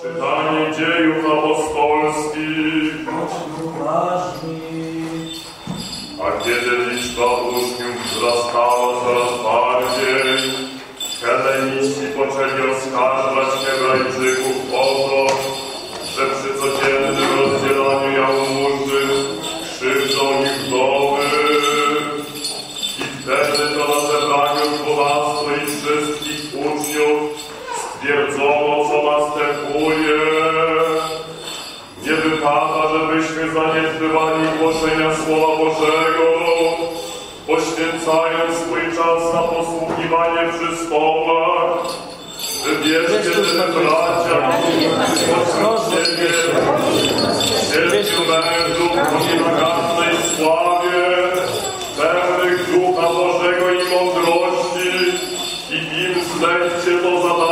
Czytanie dziejów apostolskich. uważni. A kiedy liczba uczniów wzrastała coraz bardziej, Heleniści poczęli oskarżać Hebrajczyków następuje. Nie wypada, żebyśmy zaniedbywali głoszenia Słowa Bożego, poświęcając swój czas na posługiwanie przy stołach. Wybierzcie ten bracia spośród siebie siedmiu mężów o nienagannej sławie, pełnych Ducha Bożego i mądrości i im zlećcie to zadanie,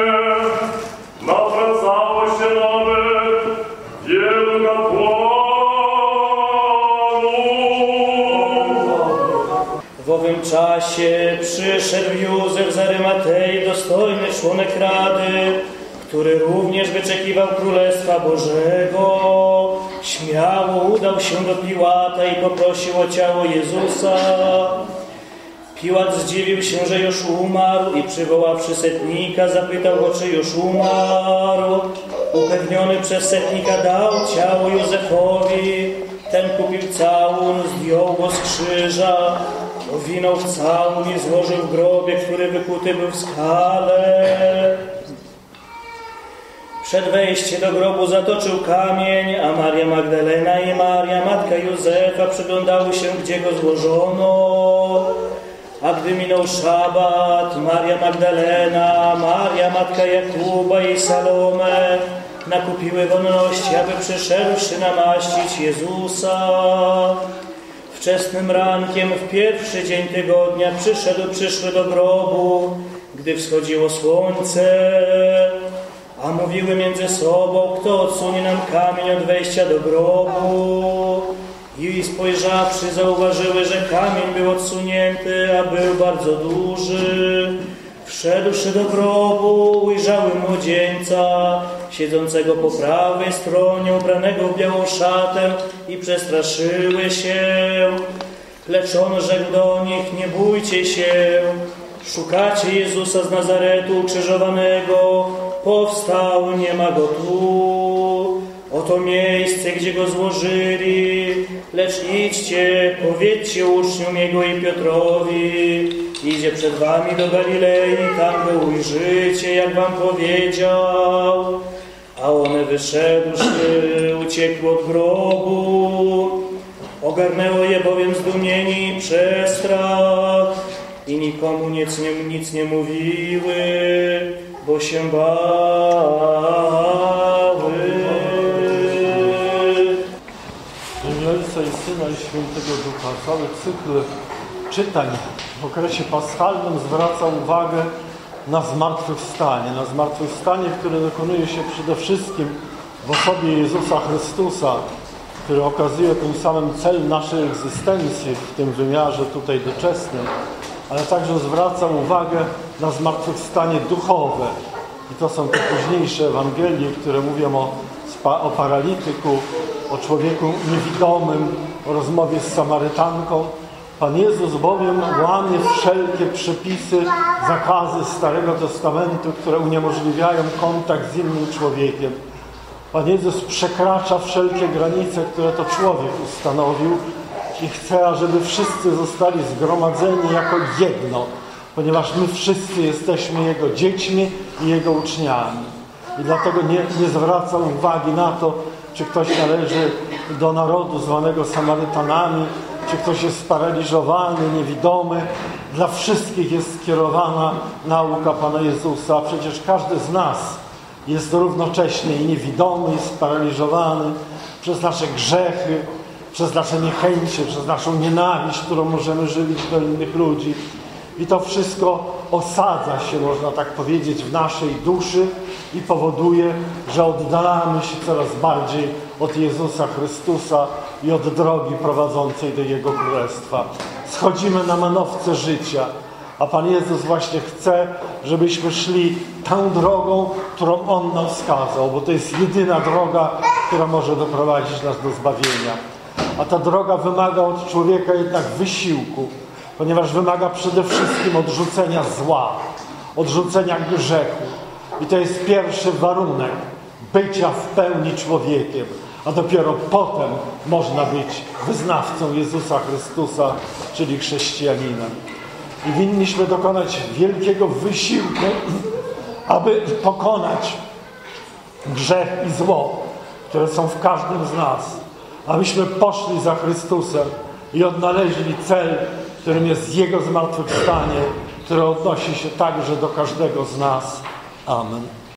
W owym czasie przyszedł Józef z Arymatei, dostojny członek Rady, który również wyczekiwał Królestwa Bożego. Śmiało udał się do Piłata i poprosił o ciało Jezusa. Piłat zdziwił się, że już umarł i przywoławszy setnika, zapytał go, czy już umarł. Upewniony przez setnika dał ciało Józefowi. Ten kupił całun, zdjął go z krzyża, w całun i złożył w grobie, który wykuty był w skale. Przed wejściem do grobu zatoczył kamień, a Maria Magdalena i Maria, matka Józefa, przyglądały się, gdzie go złożono. A gdy minął szabat, Maria Magdalena, Maria, matka Jakuba i Salome nakupiły wonności, aby przyszedłszy namaścić Jezusa. Wczesnym rankiem w pierwszy dzień tygodnia przyszedł, przyszły do grobu, gdy wschodziło słońce. A mówiły między sobą, kto odsunie nam kamień od wejścia do grobu. I spojrzawszy, zauważyły, że kamień był odsunięty, a był bardzo duży. Wszedłszy do grobu, ujrzały młodzieńca, siedzącego po prawej stronie, ubranego w białą szatę i przestraszyły się. Lecz on rzekł do nich, nie bójcie się, szukacie Jezusa z Nazaretu ukrzyżowanego, powstał, nie ma go tu. Oto miejsce, gdzie go złożyli, lecz idźcie, powiedzcie uczniom jego i Piotrowi, idzie przed wami do Galilei, tam go ujrzycie, jak wam powiedział. A one wyszedłszy, uciekły od grobu, ogarnęło je bowiem zdumienie i przestrach i nikomu nic nie, nic nie mówiły, bo się bały. W Ojca i Syna i Świętego Ducha. Cały cykl czytań w okresie paschalnym zwraca uwagę na zmartwychwstanie. Na zmartwychwstanie, które dokonuje się przede wszystkim w osobie Jezusa Chrystusa, który okazuje tym samym cel naszej egzystencji w tym wymiarze tutaj doczesnym, ale także zwraca uwagę na zmartwychwstanie duchowe. I to są te późniejsze Ewangelie, które mówią o, o paralityku, o człowieku niewidomym, o rozmowie z Samarytanką. Pan Jezus bowiem łamie wszelkie przepisy, zakazy Starego Testamentu, które uniemożliwiają kontakt z innym człowiekiem. Pan Jezus przekracza wszelkie granice, które to człowiek ustanowił i chce, ażeby wszyscy zostali zgromadzeni jako jedno, ponieważ my wszyscy jesteśmy Jego dziećmi i Jego uczniami. I dlatego nie, nie zwraca uwagi na to, czy ktoś należy do narodu zwanego Samarytanami, czy ktoś jest sparaliżowany, niewidomy. Dla wszystkich jest skierowana nauka Pana Jezusa. Przecież każdy z nas jest równocześnie i niewidomy, i sparaliżowany przez nasze grzechy, przez nasze niechęcie, przez naszą nienawiść, którą możemy żywić do innych ludzi. I to wszystko osadza się, można tak powiedzieć, w naszej duszy i powoduje, że oddalamy się coraz bardziej od Jezusa Chrystusa i od drogi prowadzącej do Jego Królestwa. Schodzimy na manowce życia, a Pan Jezus właśnie chce, żebyśmy szli tą drogą, którą On nam wskazał, bo to jest jedyna droga, która może doprowadzić nas do zbawienia. A ta droga wymaga od człowieka jednak wysiłku, ponieważ wymaga przede wszystkim odrzucenia zła, odrzucenia grzechu. I to jest pierwszy warunek bycia w pełni człowiekiem, a dopiero potem można być wyznawcą Jezusa Chrystusa, czyli chrześcijaninem. I winniśmy dokonać wielkiego wysiłku, aby pokonać grzech i zło, które są w każdym z nas, abyśmy poszli za Chrystusem i odnaleźli cel, którym jest Jego zmartwychwstanie, które odnosi się także do każdego z nas. Amen.